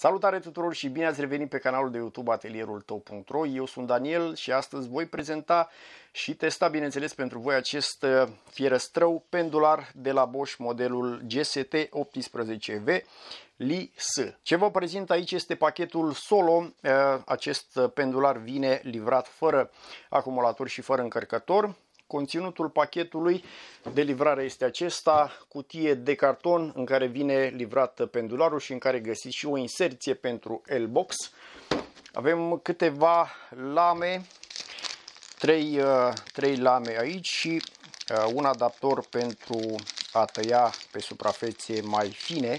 Salutare tuturor și bine ați revenit pe canalul de YouTube atelierul tău.ro. Eu sunt Daniel și astăzi voi prezenta și testa, bineînțeles, pentru voi acest uh, fierăstrău pendular de la Bosch modelul GST 18V Li-S. Ce vă prezint aici este pachetul Solo. Uh, acest pendular vine livrat fără acumulator și fără încărcător. Conținutul pachetului de livrare este acesta, cutie de carton în care vine livrat pendularul și în care găsiți și o inserție pentru L-box. Avem câteva lame, 3, 3 uh, lame aici și uh, un adaptor pentru a tăia pe suprafețe mai fine,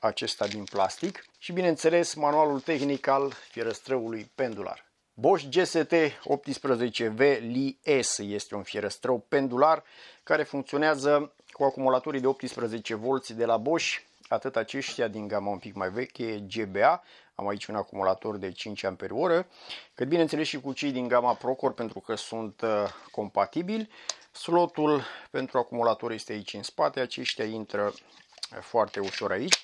acesta din plastic și bineînțeles manualul tehnic al fierăstrăului pendular. Bosch GST 18V Li-S este un fierăstrău pendular care funcționează cu acumulatorii de 18 V de la Bosch, atât aceștia din gama un pic mai veche, GBA, am aici un acumulator de 5 Ah, cât bineînțeles și cu cei din gama Procore pentru că sunt uh, compatibili. Slotul pentru acumulator este aici în spate, aceștia intră foarte ușor aici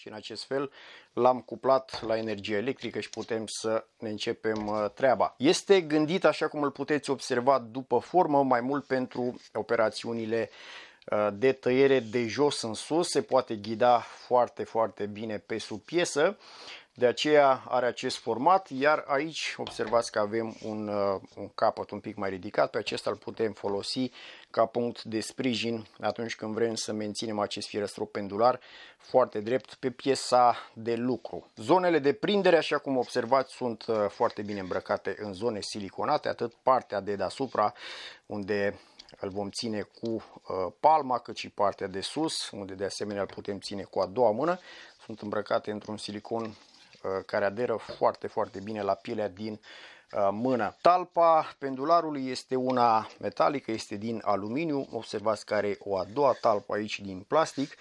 și în acest fel l-am cuplat la energie electrică și putem să ne începem uh, treaba. Este gândit, așa cum îl puteți observa după formă, mai mult pentru operațiunile uh, de tăiere de jos în sus, se poate ghida foarte, foarte bine pe sub piesă de aceea are acest format, iar aici observați că avem un, uh, un capăt un pic mai ridicat, pe acesta îl putem folosi ca punct de sprijin atunci când vrem să menținem acest fierăstrău pendular foarte drept pe piesa de lucru. Zonele de prindere, așa cum observați, sunt uh, foarte bine îmbrăcate în zone siliconate, atât partea de deasupra unde îl vom ține cu uh, palma, cât și partea de sus, unde de asemenea îl putem ține cu a doua mână. Sunt îmbrăcate într-un silicon Uh, care aderă foarte, foarte bine la pielea din uh, mână. Talpa pendularului este una metalică, este din aluminiu. Observați că are o a doua talpă aici din plastic.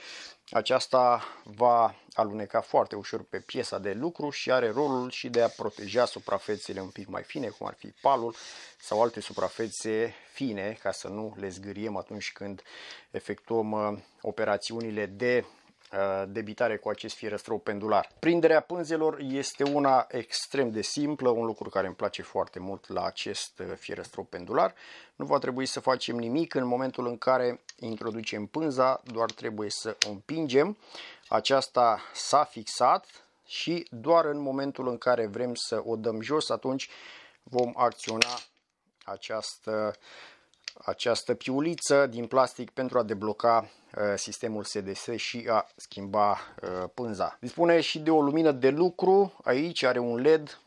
Aceasta va aluneca foarte ușor pe piesa de lucru și are rolul și de a proteja suprafețele un pic mai fine, cum ar fi palul sau alte suprafețe fine, ca să nu le zgâriem atunci când efectuăm uh, operațiunile de Uh, debitare cu acest fierăstrău pendular. Prinderea pânzelor este una extrem de simplă, un lucru care îmi place foarte mult la acest uh, fierăstrău pendular. Nu va trebui să facem nimic în momentul în care introducem pânza, doar trebuie să o împingem. Aceasta s-a fixat și doar în momentul în care vrem să o dăm jos, atunci vom acționa această această piuliță din plastic pentru a debloca uh, sistemul SDS și a schimba uh, pânza. Dispune și de o lumină de lucru, aici are un LED,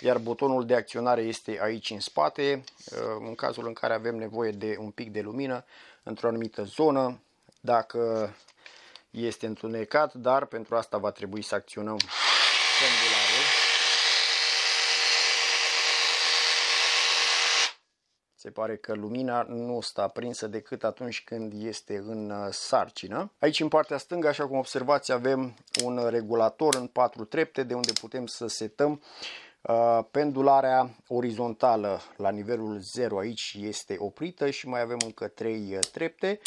iar butonul de acționare este aici în spate, uh, în cazul în care avem nevoie de un pic de lumină într-o anumită zonă, dacă este întunecat, dar pentru asta va trebui să acționăm Se pare că lumina nu stă aprinsă decât atunci când este în uh, sarcină. Aici în partea stângă, așa cum observați, avem un regulator în patru trepte de unde putem să setăm uh, pendularea orizontală la nivelul 0 aici este oprită și mai avem încă 3 uh, trepte.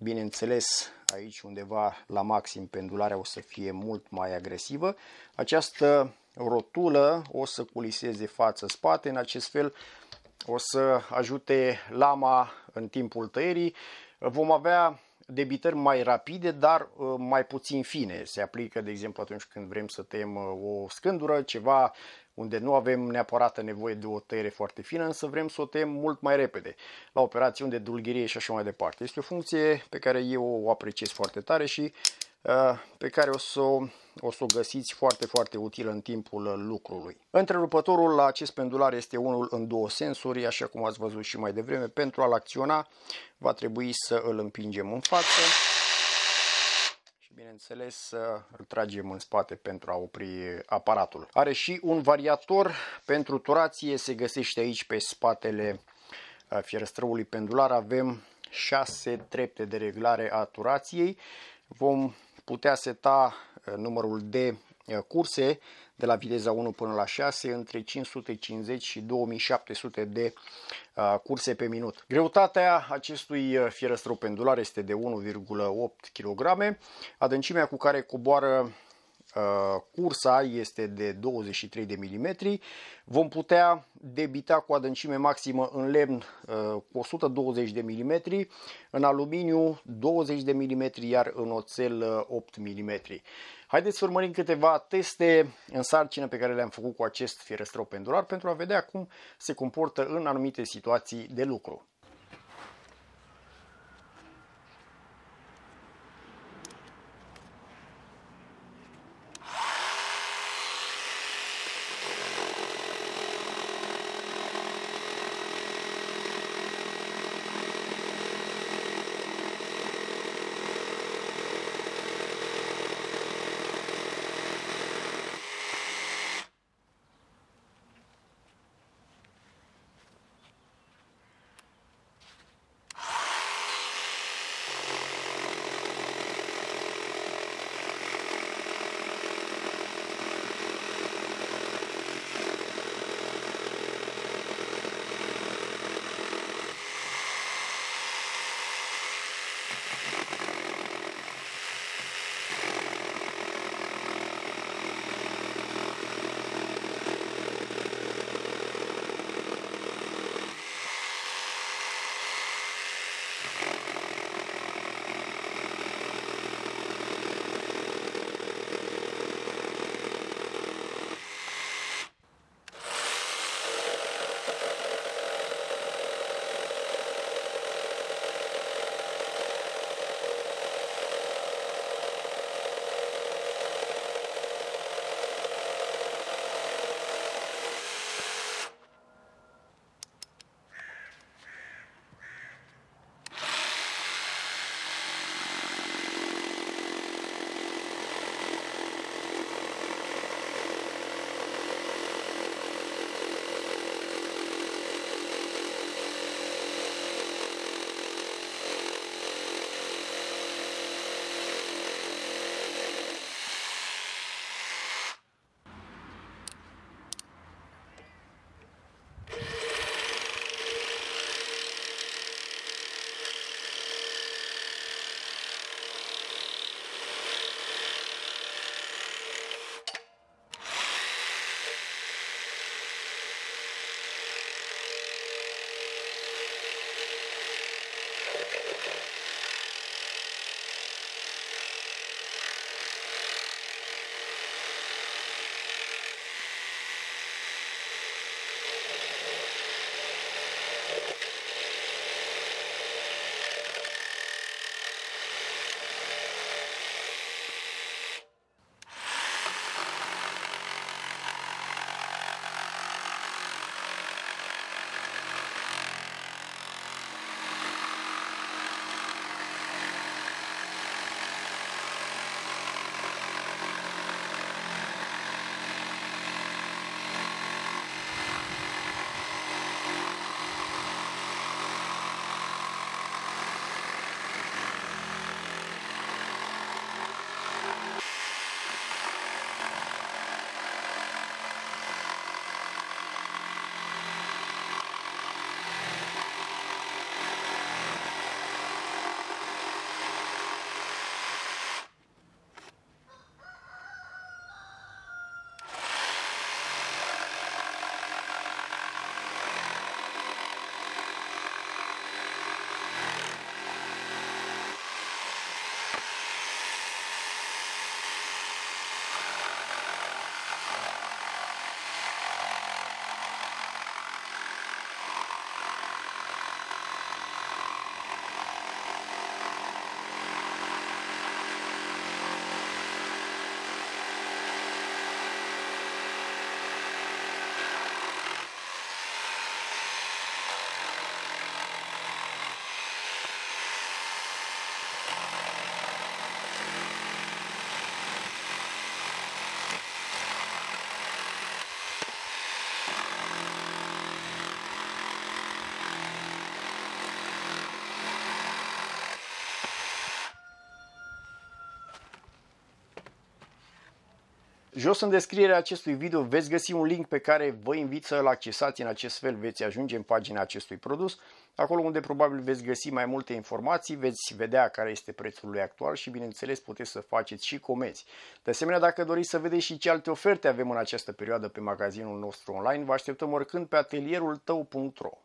Bineînțeles, aici undeva la maxim pendularea o să fie mult mai agresivă. Această rotulă o să culiseze față-spate, în acest fel o să ajute lama în timpul tăierii. Vom avea debitări mai rapide, dar uh, mai puțin fine. Se aplică, de exemplu, atunci când vrem să tăiem uh, o scândură, ceva unde nu avem neapărat nevoie de o tăiere foarte fină, însă vrem să o tăiem mult mai repede, la operațiuni de dulgherie și așa mai departe. Este o funcție pe care eu o apreciez foarte tare și uh, pe care o să o o să o găsiți foarte, foarte util în timpul lucrului. Întrerupătorul la acest pendular este unul în două sensuri, așa cum ați văzut și mai devreme. Pentru a-l acționa va trebui să îl împingem în față și bineînțeles să îl tragem în spate pentru a opri aparatul. Are și un variator pentru turație, se găsește aici pe spatele uh, fierăstrăului pendular. Avem 6 trepte de reglare a turației. Vom putea seta uh, numărul de uh, curse de la viteza 1 până la 6 între 550 și 2700 de uh, curse pe minut. Greutatea acestui fierăstrău pendular este de 1,8 kg. Adâncimea cu care coboară Uh, cursa este de 23 de mm. Vom putea debita cu adâncime maximă în lemn uh, cu 120 de mm, în aluminiu 20 de mm, iar în oțel 8 mm. Haideți să urmărim câteva teste în sarcină pe care le-am făcut cu acest fierăstrău pendular pentru a vedea cum se comportă în anumite situații de lucru. Jos în descrierea acestui video veți găsi un link pe care vă invit să-l accesați. În acest fel veți ajunge în pagina acestui produs, acolo unde probabil veți găsi mai multe informații, veți vedea care este prețul lui actual și bineînțeles puteți să faceți și comenzi. De asemenea, dacă doriți să vedeți și ce alte oferte avem în această perioadă pe magazinul nostru online, vă așteptăm oricând pe atelierul tău.ro.